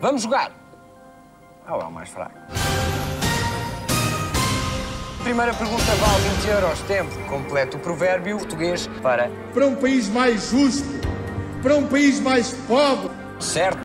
Vamos jogar. Qual é o mais fraco. Primeira pergunta vale 20 euros. Tempo. Completo o provérbio português para para um país mais justo, para um país mais pobre. certo.